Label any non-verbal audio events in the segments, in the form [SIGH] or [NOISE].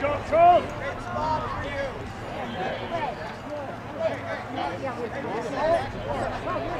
Control! Yeah, yeah, yeah.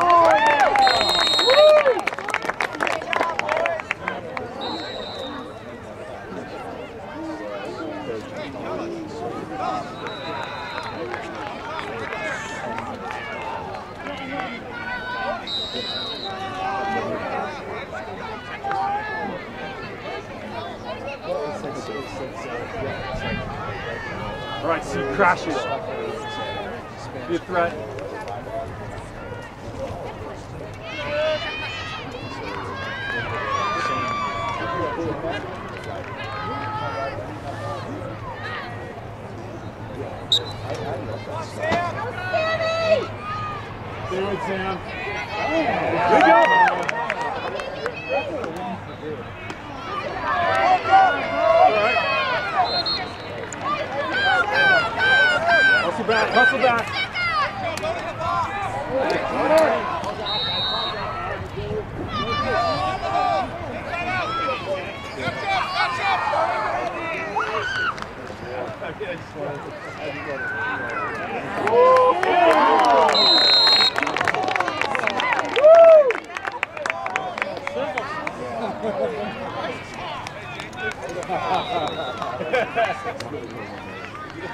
Oh! Right, C crashes. Be a threat. Do it, Sam. Good job. back, hustle back. Woo! [LAUGHS]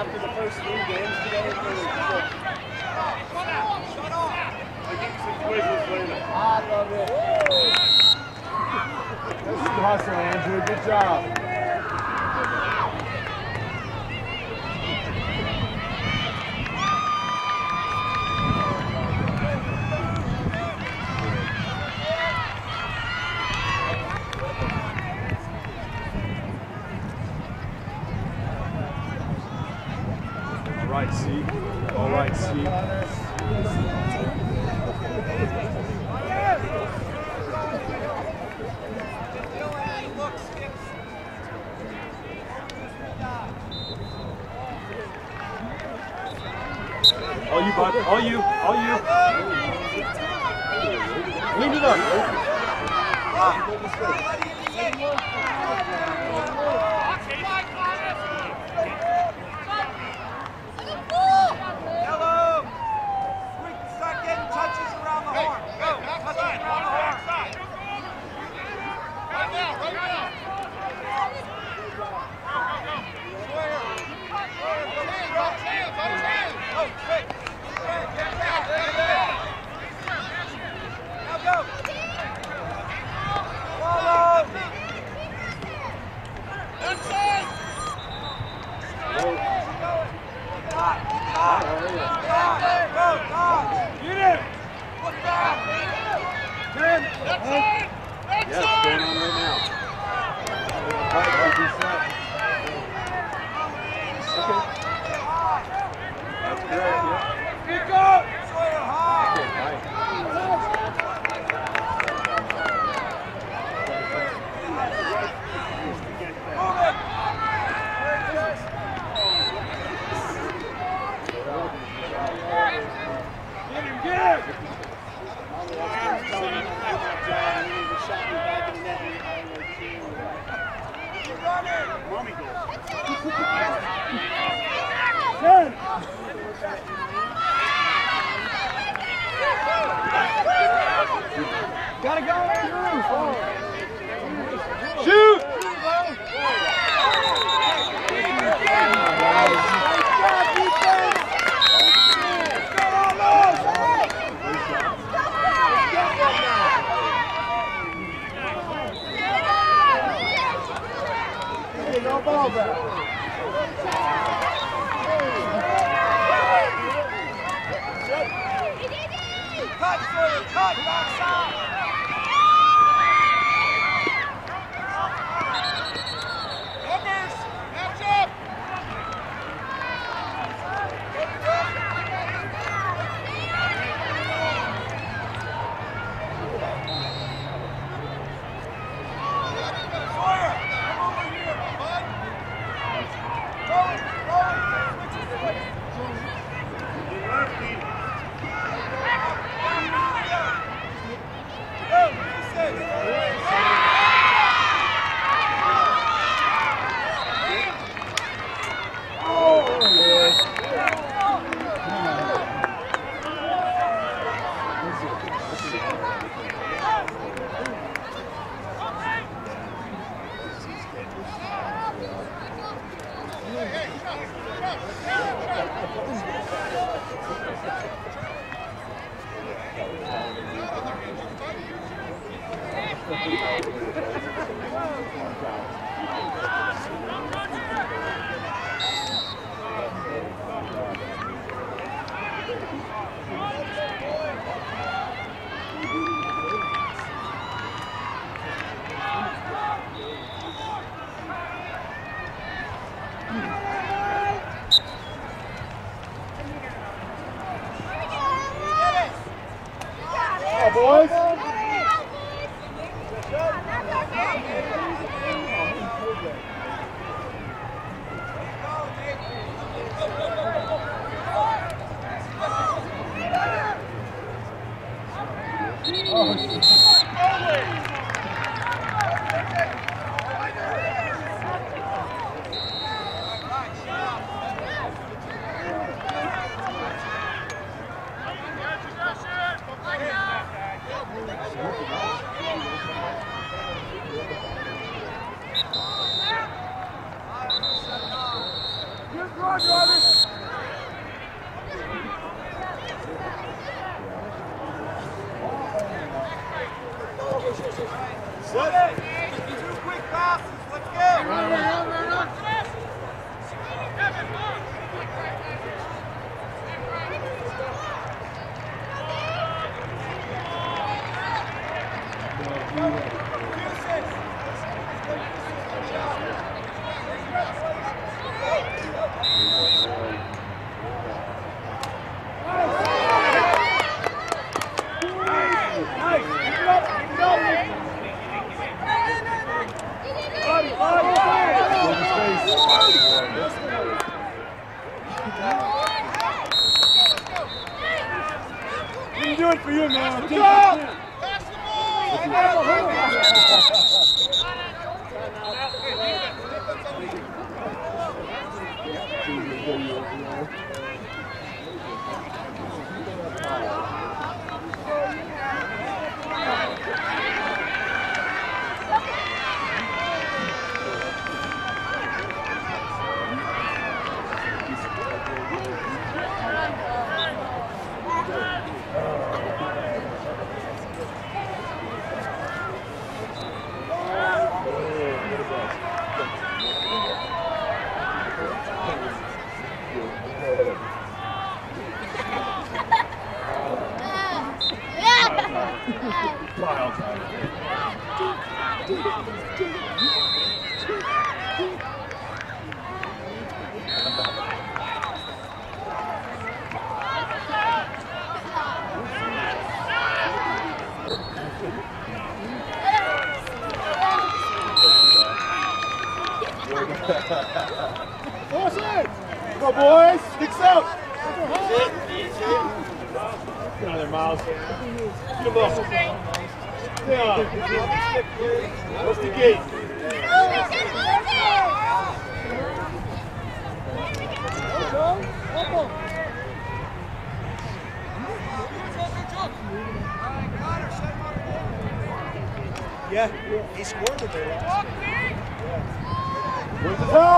after the first three games today, it was I love it. Nice hustle, Andrew. Good job. Gotta go through. Shoot! the ball back. Cut, cut, cut, backside. Dois.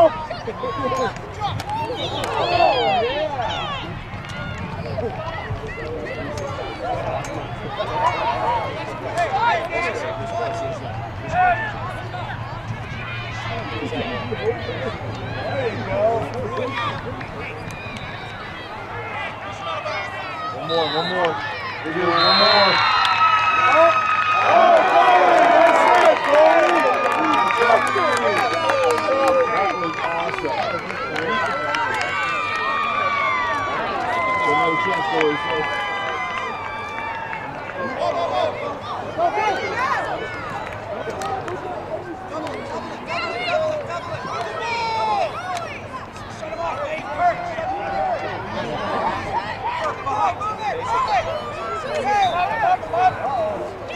One more, one more. One more.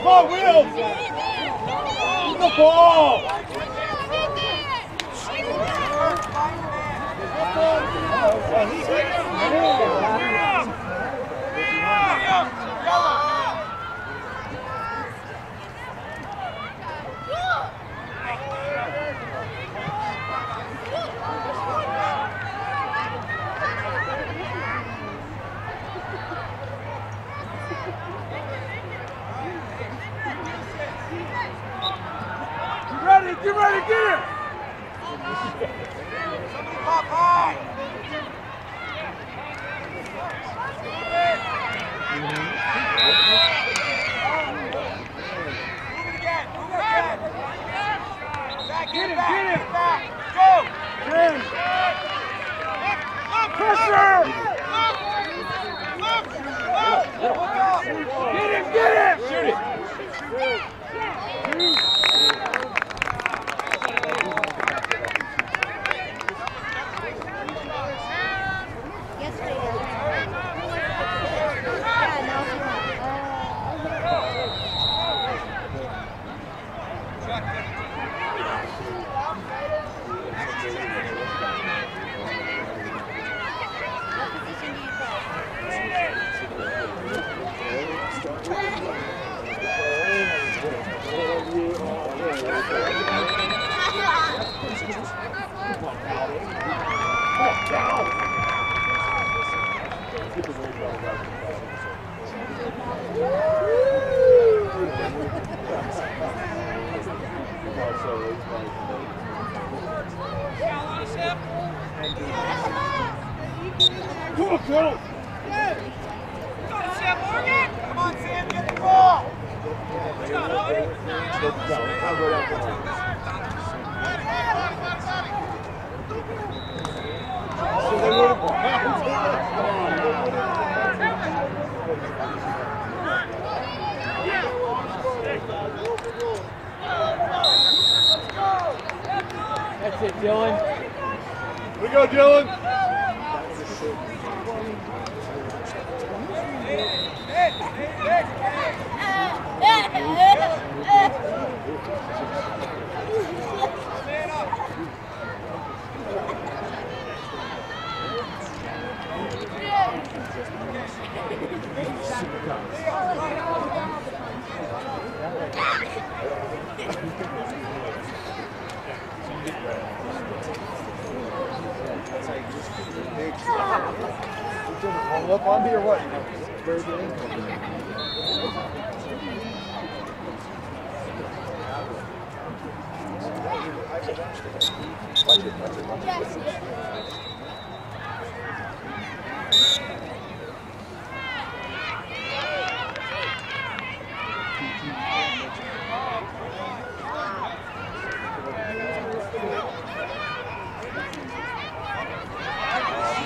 Come on, Will! Get the ball! Get the ball! That's it, Dylan. Here we go, Dylan. [LAUGHS] Hold up on me or what? Very good.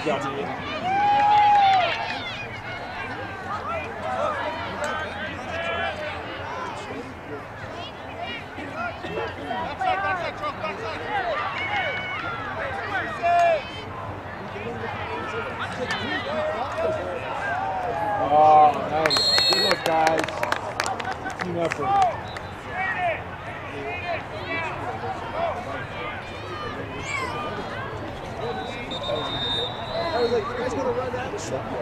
You got me. Oh, nice. Good luck, guys. Team effort. I was like, you guys gonna run that?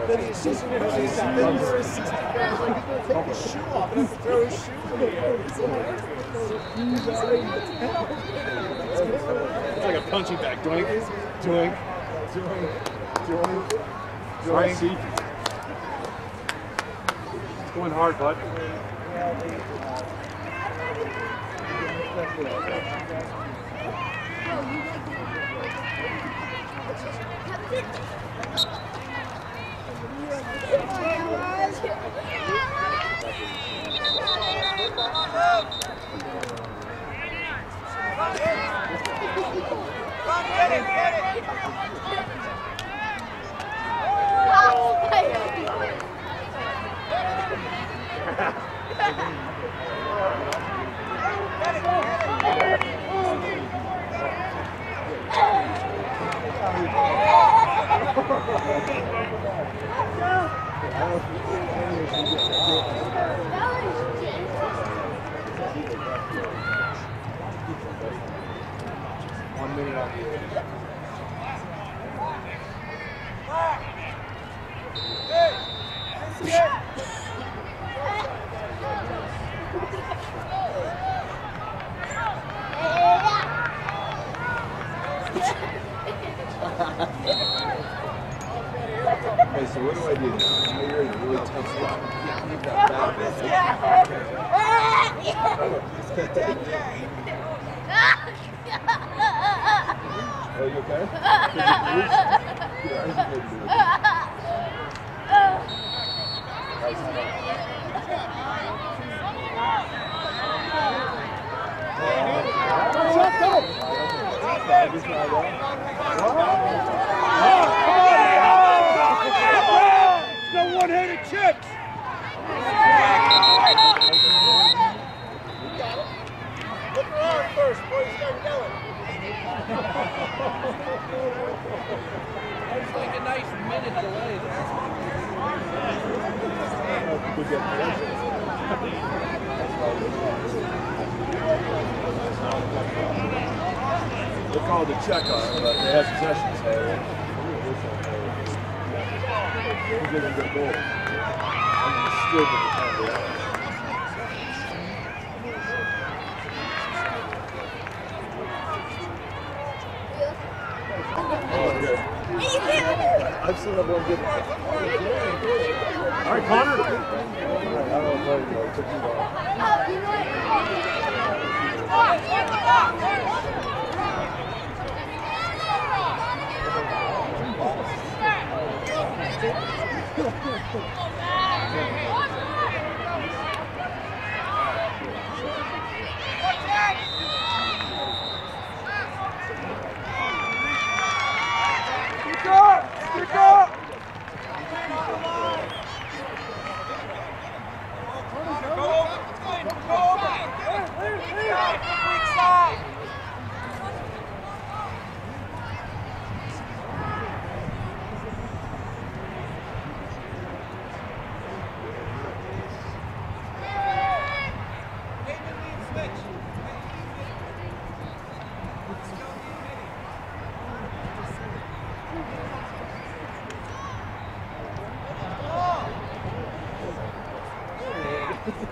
Then the assistant comes in, then your assistant guys like, he's gonna take his shoe off and have to throw his shoe in the air. It's like a punching bag. Doink, doink, doink, doink, doink. It's going hard, bud. Come get it, get it. One minute out. Okay, so what do I do? now? You're in a really tough spot. You've got bad Oh, you okay? Yeah, I should maybe do it. No one-handed chips. Look around first before you start yelling. It's like a nice minute delay there. They called a check on it, but they had possession, so. He didn't get goal. And he still didn't find out. I've seen that one get. All right, Connor. I don't know if I took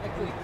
Actually,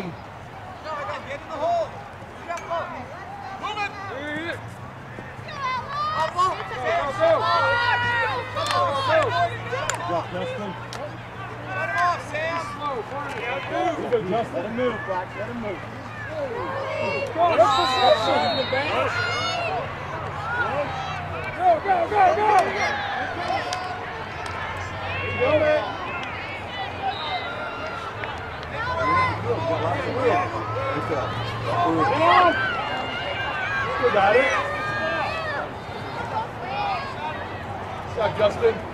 play. Get in it. Let him off, Sam. Let him move. Let him move, Black. Let him move. Good possession in the bench. Go, go, go, go. Go. You got it. What's Justin?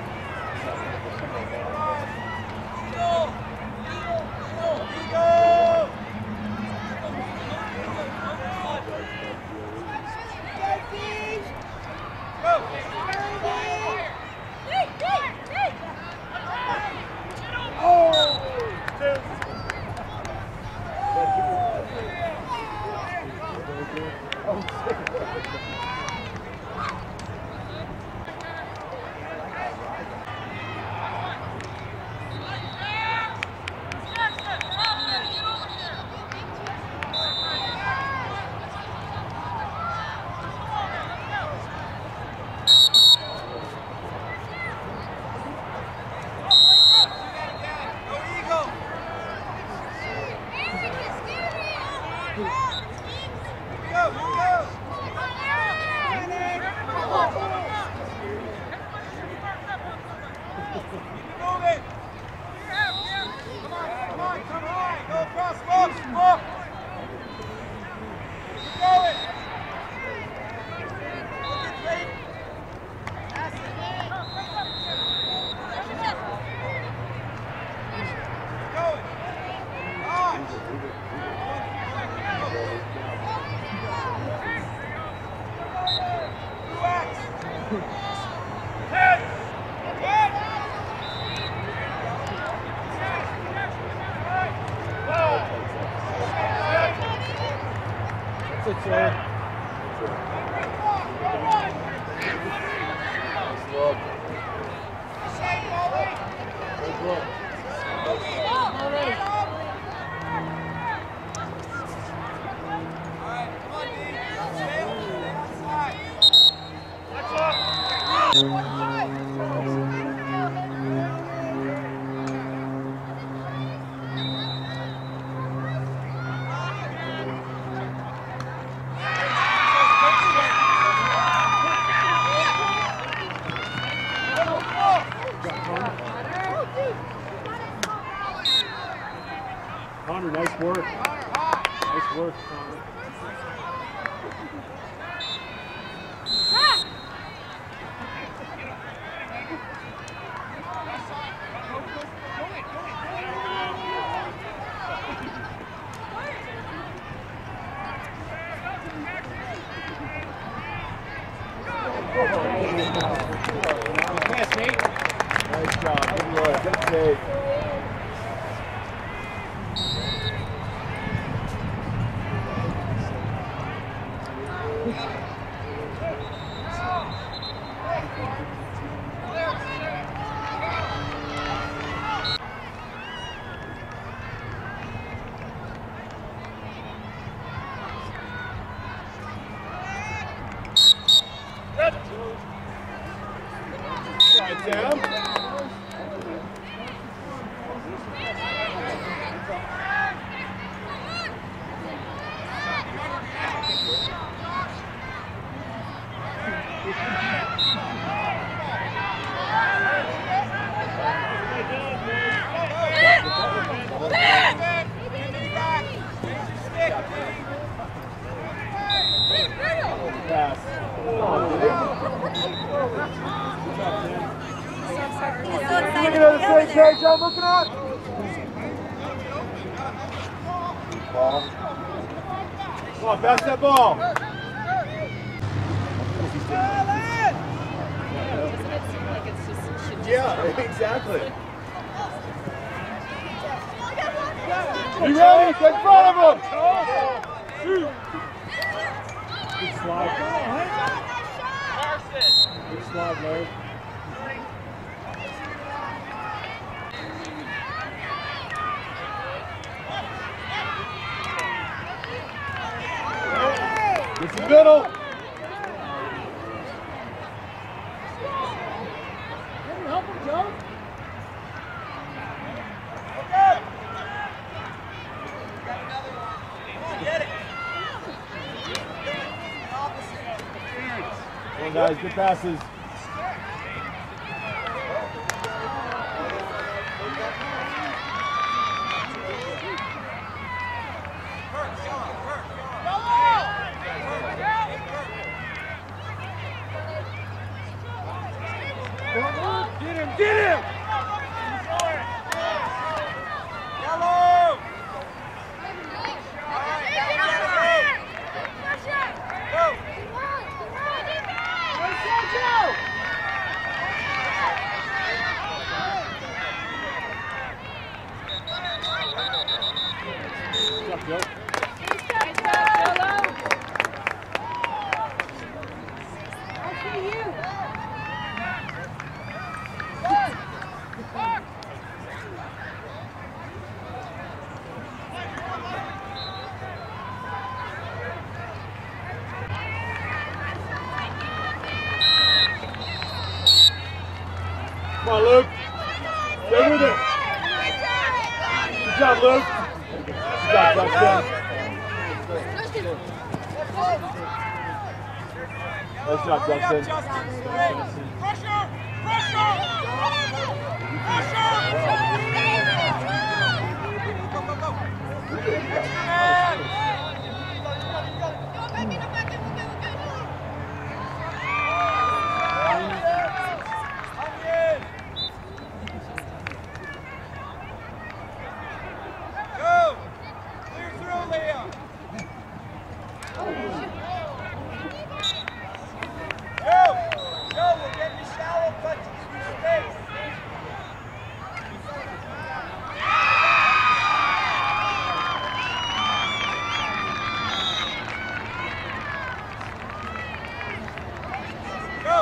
Yeah. pass. He's so excited. He's so. I'm looking at. Ball. Come on, pass that ball. Yeah, exactly. You ready, in front of him! Shoot! Slide. Good slide, Larry. It's the middle. Passes. Good job, Luke. Good job, Justin. Nice job, Justin. Pressure! Pressure! Go, go, go! Onion! Go! Clear through, Liam! Go! Go! We're getting shallow touches through space! Go!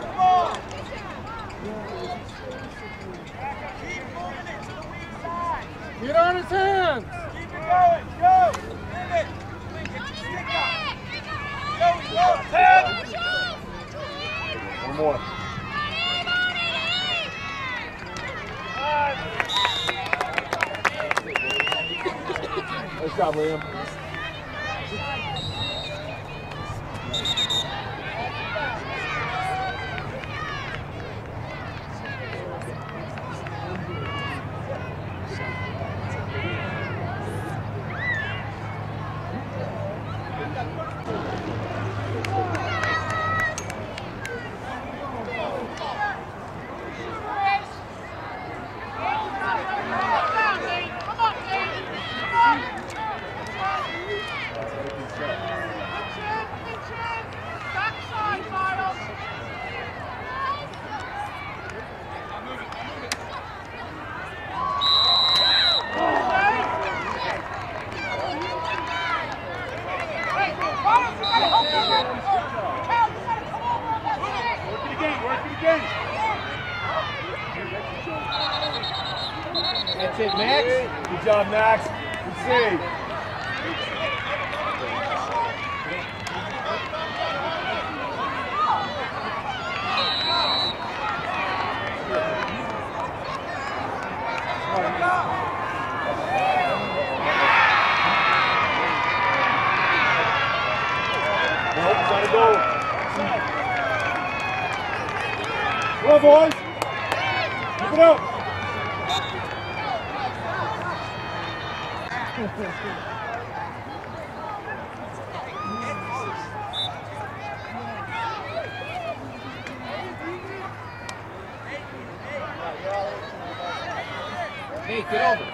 Come on! Keep moving it to the weak side! Hands. Keep it going! Go! Move! One more. Nice job, Liam. That's it, Max. Good job, Max. Good save. boys. Keep it up. hey, get over.